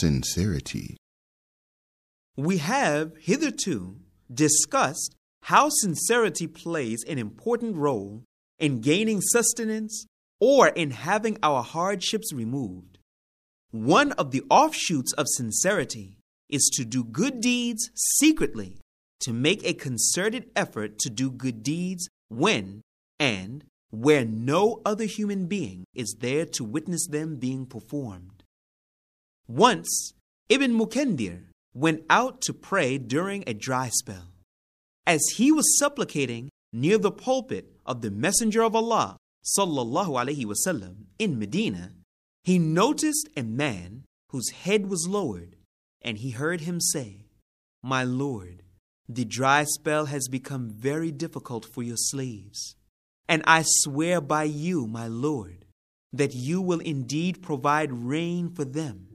Sincerity. We have hitherto discussed how sincerity plays an important role in gaining sustenance or in having our hardships removed. One of the offshoots of sincerity is to do good deeds secretly, to make a concerted effort to do good deeds when and where no other human being is there to witness them being performed. Once, Ibn Munkadir went out to pray during a dry spell. As he was supplicating near the pulpit of the Messenger of Allah sallallahu alaihi wasallam in Medina, he noticed a man whose head was lowered, and he heard him say, My Lord, the dry spell has become very difficult for your slaves. And I swear by you, my Lord, that you will indeed provide rain for them.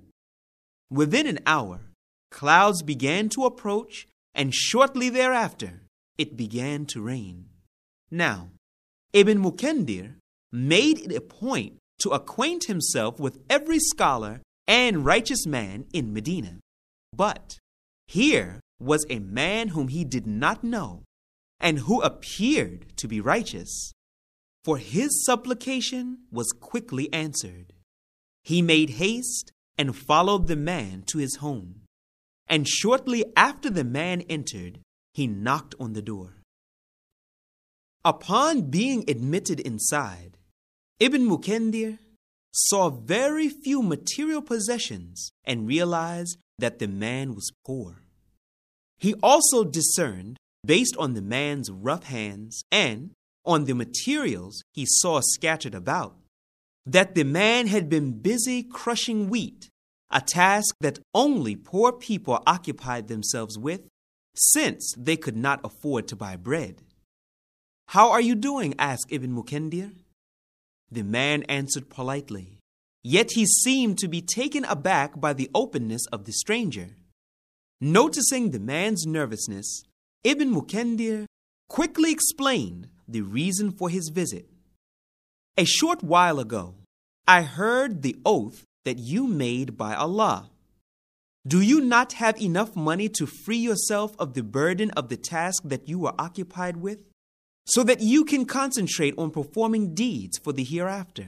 Within an hour, clouds began to approach, and shortly thereafter, it began to rain. Now, Ibn Munkadir made it a point to acquaint himself with every scholar and righteous man in Medina. But here was a man whom he did not know and who appeared to be righteous for his supplication was quickly answered. He made haste and followed the man to his home. And shortly after the man entered, he knocked on the door. Upon being admitted inside, Ibn Munkadir saw very few material possessions and realized that the man was poor. He also discerned, based on the man's rough hands and on the materials he saw scattered about, that the man had been busy crushing wheat, a task that only poor people occupied themselves with, since they could not afford to buy bread. How are you doing? asked Ibn Munkadir. The man answered politely, yet he seemed to be taken aback by the openness of the stranger. Noticing the man's nervousness, Ibn Munkadir quickly explained the reason for his visit. A short while ago, I heard the oath that you made by Allah. Do you not have enough money to free yourself of the burden of the task that you are occupied with, so that you can concentrate on performing deeds for the hereafter?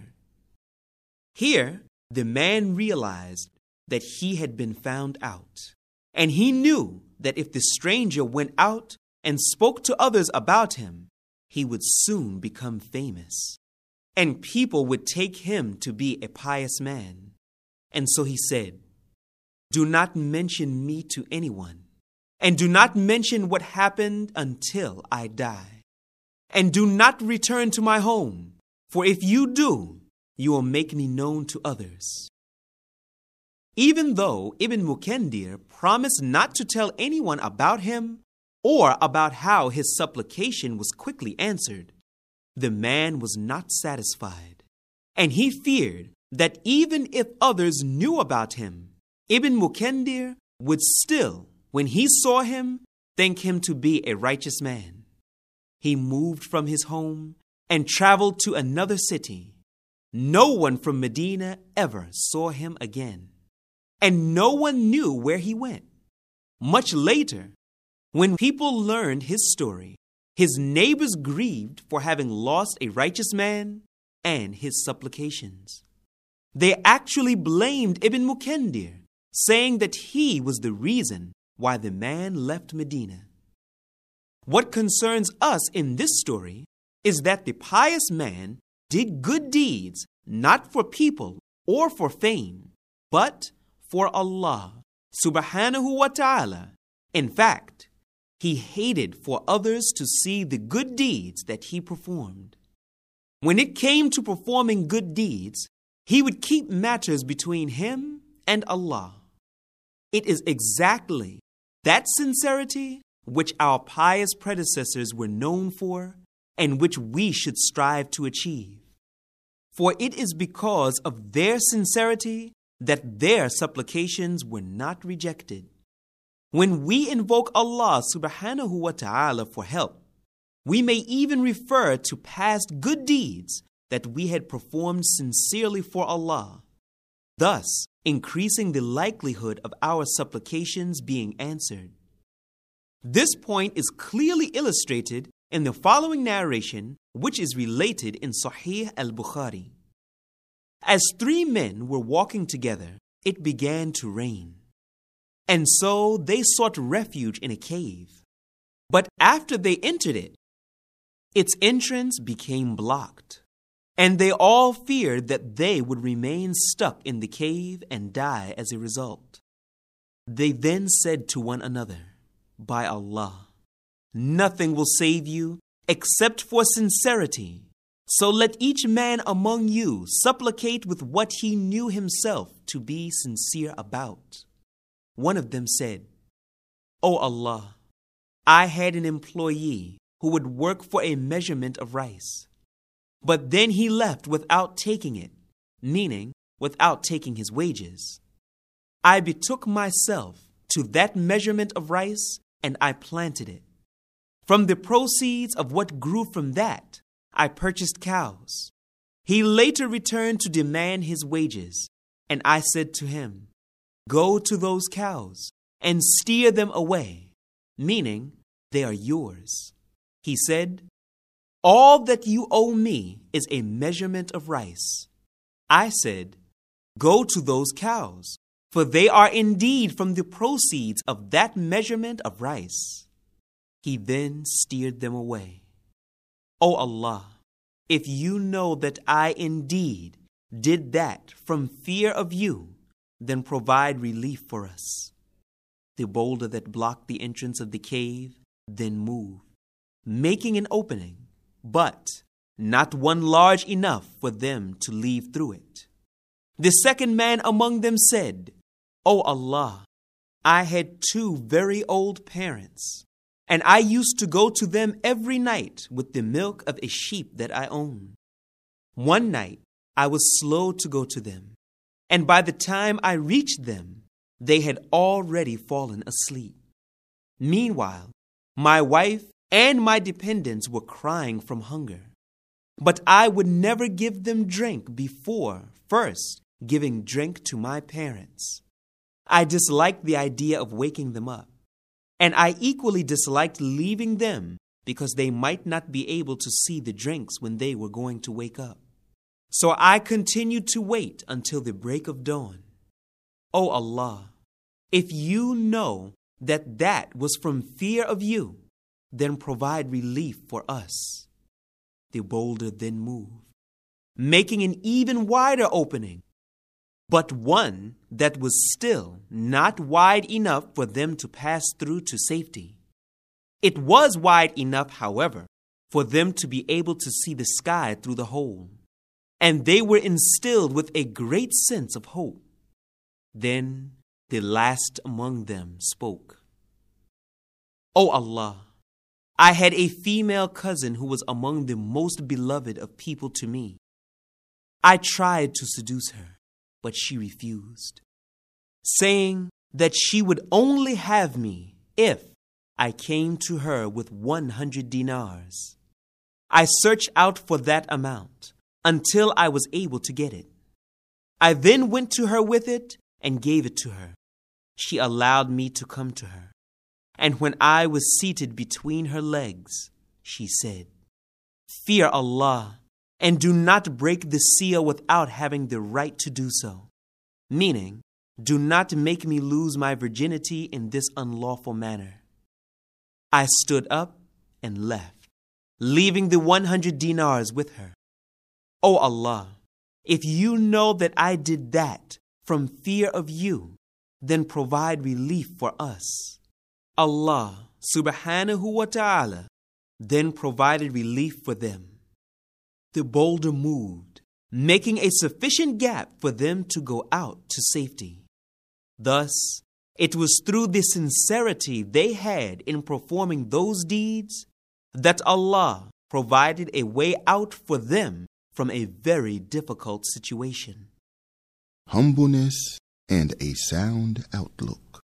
Here, the man realized that he had been found out, and he knew that if the stranger went out and spoke to others about him, he would soon become famous, and people would take him to be a pious man. And so he said, Do not mention me to anyone, and do not mention what happened until I die. And do not return to my home, for if you do, you will make me known to others. Even though Ibn Munkadir promised not to tell anyone about him, or about how his supplication was quickly answered. The man was not satisfied, and he feared that even if others knew about him, Ibn Munkadir would still, when he saw him, think him to be a righteous man. He moved from his home and traveled to another city. No one from Medina ever saw him again, and no one knew where he went. Much later, when people learned his story, his neighbors grieved for having lost a righteous man and his supplications. They actually blamed Ibn Munkadir, saying that he was the reason why the man left Medina. What concerns us in this story is that the pious man did good deeds not for people or for fame, but for Allah subhanahu wa ta'ala. In fact, he hated for others to see the good deeds that he performed. When it came to performing good deeds, he would keep matters between him and Allah. It is exactly that sincerity which our pious predecessors were known for and which we should strive to achieve. For it is because of their sincerity that their supplications were not rejected. When we invoke Allah subhanahu wa ta'ala for help, we may even refer to past good deeds that we had performed sincerely for Allah. thus increasing the likelihood of our supplications being answered. This point is clearly illustrated in the following narration, which is related in Sahih al Bukhari. As three men were walking together, it began to rain. And so they sought refuge in a cave. But after they entered it, its entrance became blocked. And they all feared that they would remain stuck in the cave and die as a result. They then said to one another, By Allah, nothing will save you except for sincerity. So let each man among you supplicate with what he knew himself to be sincere about. One of them said, O Allah, I had an employee who would work for a measurement of rice. But then he left without taking it, meaning without taking his wages. I betook myself to that measurement of rice and I planted it. From the proceeds of what grew from that, I purchased cows. He later returned to demand his wages, and I said to him, Go to those cows and steer them away, meaning they are yours. He said, All that you owe me is a measurement of rice. I said, Go to those cows, for they are indeed from the proceeds of that measurement of rice. He then steered them away. O Allah, if you know that I indeed did that from fear of you, then provide relief for us. The boulder that blocked the entrance of the cave then moved, making an opening, but not one large enough for them to leave through it. The second man among them said, O Allah, I had two very old parents, and I used to go to them every night with the milk of a sheep that I own. One night I was slow to go to them and by the time I reached them, they had already fallen asleep. Meanwhile, my wife and my dependents were crying from hunger. But I would never give them drink before first giving drink to my parents. I disliked the idea of waking them up, and I equally disliked leaving them because they might not be able to see the drinks when they were going to wake up. So I continued to wait until the break of dawn. O Allah, if you know that that was from fear of you, then provide relief for us. The boulder then moved, making an even wider opening, but one that was still not wide enough for them to pass through to safety. It was wide enough, however, for them to be able to see the sky through the hole and they were instilled with a great sense of hope. Then the last among them spoke. O Allah, I had a female cousin who was among the most beloved of people to me. I tried to seduce her, but she refused, saying that she would only have me if I came to her with 100 dinars. I searched out for that amount until I was able to get it. I then went to her with it and gave it to her. She allowed me to come to her. And when I was seated between her legs, she said, Fear Allah and do not break the seal without having the right to do so. Meaning, do not make me lose my virginity in this unlawful manner. I stood up and left, leaving the 100 dinars with her. O Allah, if you know that I did that from fear of you, then provide relief for us. Allah subhanahu wa ta'ala then provided relief for them. The boulder moved, making a sufficient gap for them to go out to safety. Thus, it was through the sincerity they had in performing those deeds that Allah provided a way out for them from a very difficult situation. Humbleness and a sound outlook.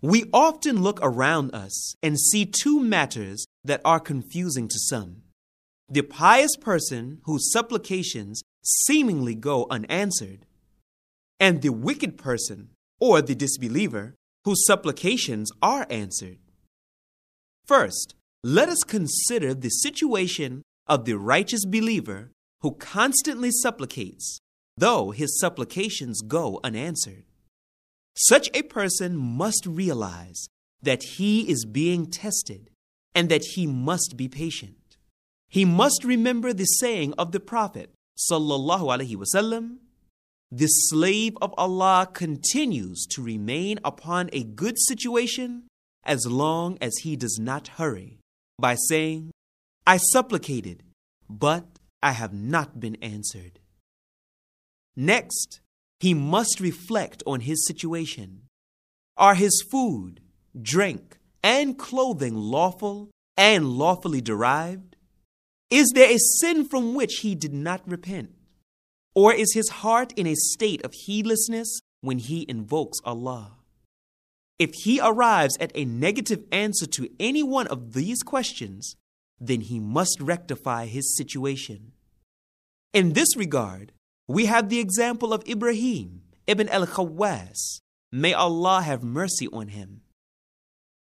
We often look around us and see two matters that are confusing to some. the pious person whose supplications seemingly go unanswered, and the wicked person or the disbeliever whose supplications are answered. First, let us consider the situation of the righteous believer who constantly supplicates, though his supplications go unanswered. Such a person must realize that he is being tested and that he must be patient. He must remember the saying of the Prophet sallallahu alaihi wasallam, the slave of Allah continues to remain upon a good situation as long as he does not hurry by saying, I supplicated, but I have not been answered. Next, he must reflect on his situation. Are his food, drink, and clothing lawful and lawfully derived? Is there a sin from which he did not repent? Or is his heart in a state of heedlessness when he invokes Allah? If he arrives at a negative answer to any one of these questions, then he must rectify his situation. In this regard, we have the example of Ibrahim ibn al Khawwas. May Allah have mercy on him.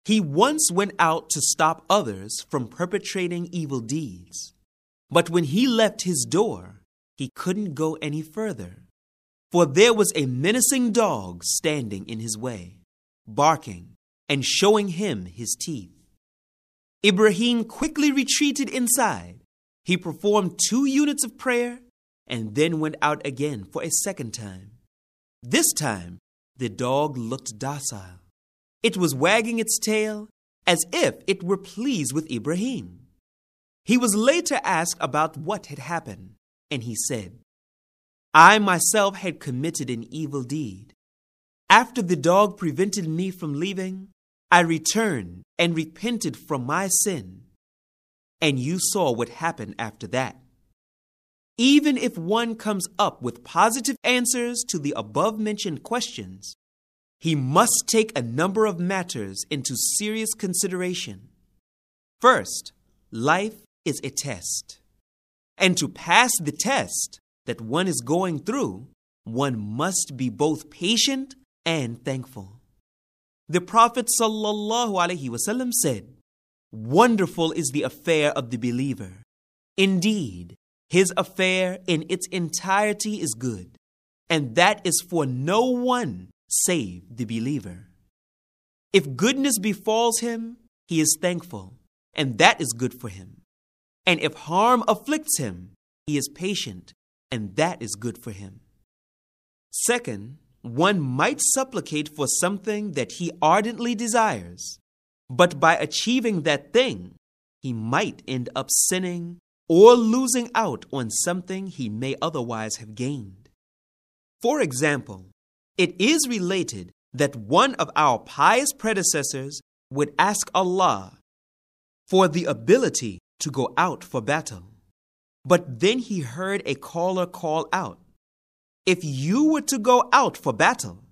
He once went out to stop others from perpetrating evil deeds. But when he left his door, he couldn't go any further, for there was a menacing dog standing in his way, barking and showing him his teeth. Ibrahim quickly retreated inside. He performed two units of prayer and then went out again for a second time. This time, the dog looked docile. It was wagging its tail as if it were pleased with Ibrahim. He was later asked about what had happened, and he said, I myself had committed an evil deed. After the dog prevented me from leaving, I returned and repented from my sin. And you saw what happened after that. Even if one comes up with positive answers to the above mentioned questions, he must take a number of matters into serious consideration. First, life is a test. And to pass the test that one is going through, one must be both patient and thankful. The Prophet ﷺ said, Wonderful is the affair of the believer. Indeed, his affair in its entirety is good, and that is for no one save the believer. If goodness befalls him, he is thankful, and that is good for him. And if harm afflicts him, he is patient, and that is good for him. Second, one might supplicate for something that he ardently desires, but by achieving that thing, he might end up sinning or losing out on something he may otherwise have gained. For example, it is related that one of our pious predecessors would ask Allah for the ability to go out for battle. But then he heard a caller call out If you were to go out for battle,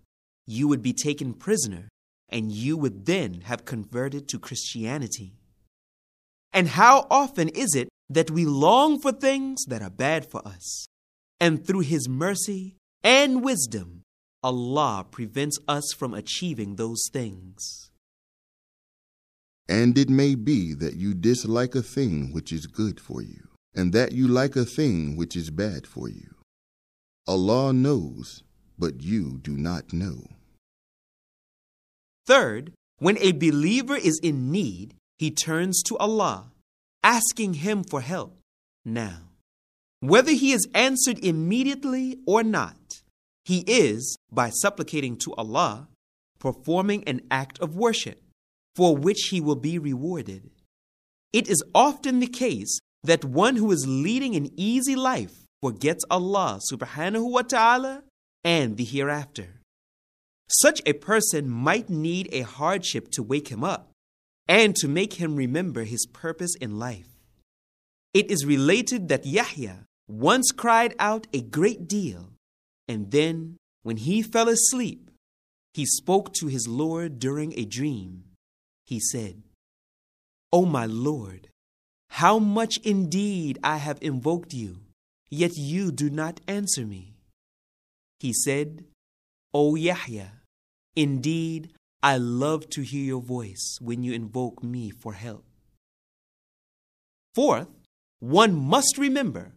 you would be taken prisoner, and you would then have converted to Christianity. And how often is it that we long for things that are bad for us? And through His mercy and wisdom, Allah prevents us from achieving those things. And it may be that you dislike a thing which is good for you, and that you like a thing which is bad for you. Allah knows, but you do not know. Third, when a believer is in need, he turns to Allah, asking Him for help. Now, whether he is answered immediately or not, he is, by supplicating to Allah, performing an act of worship for which he will be rewarded. It is often the case that one who is leading an easy life forgets Allah subhanahu wa ta'ala and the hereafter. Such a person might need a hardship to wake him up and to make him remember his purpose in life. It is related that Yahya once cried out a great deal and then, when he fell asleep, he spoke to his Lord during a dream. He said, O my Lord, How much indeed I have invoked you, yet you do not answer me. He said, O Yahya, indeed I love to hear your voice when you invoke me for help. Fourth, one must remember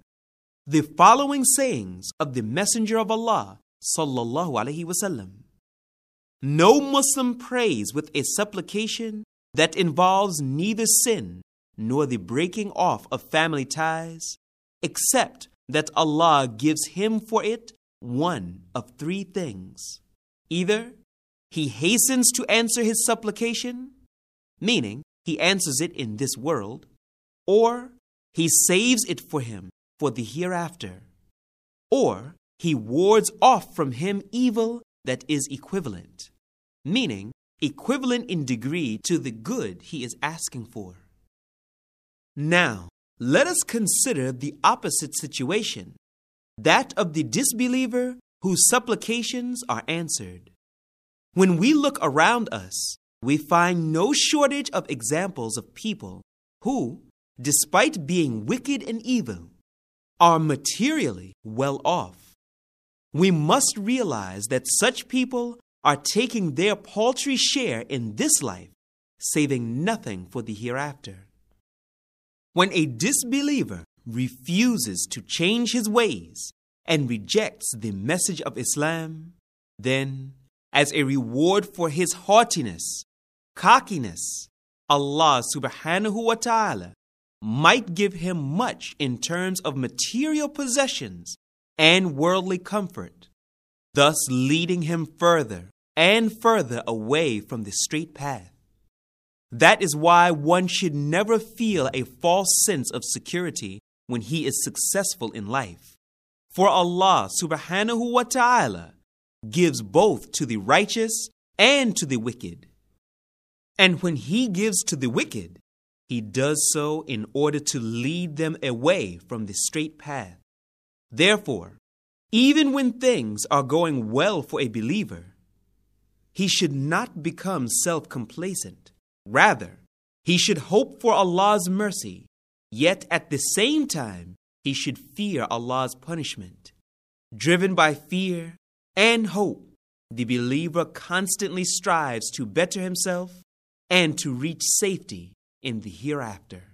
the following sayings of the Messenger of Allah sallallahu alaihi wasallam. No Muslim prays with a supplication that involves neither sin nor the breaking off of family ties, except that Allah gives him for it one of three things. Either he hastens to answer his supplication, meaning he answers it in this world, or he saves it for him for the hereafter, or he wards off from him evil that is equivalent, meaning equivalent in degree to the good he is asking for. Now, let us consider the opposite situation that of the disbeliever whose supplications are answered. When we look around us, we find no shortage of examples of people who, despite being wicked and evil, are materially well off. We must realize that such people are taking their paltry share in this life, saving nothing for the hereafter. When a disbeliever refuses to change his ways and rejects the message of Islam, then, as a reward for his haughtiness, cockiness, Allah subhanahu wa ta'ala might give him much in terms of material possessions and worldly comfort, thus leading him further and further away from the straight path. That is why one should never feel a false sense of security when he is successful in life. For Allah subhanahu wa ta'ala gives both to the righteous and to the wicked. And when He gives to the wicked, He does so in order to lead them away from the straight path. Therefore, even when things are going well for a believer, he should not become self complacent. Rather, he should hope for Allah's mercy, yet at the same time, he should fear Allah's punishment. Driven by fear and hope, the believer constantly strives to better himself and to reach safety in the hereafter.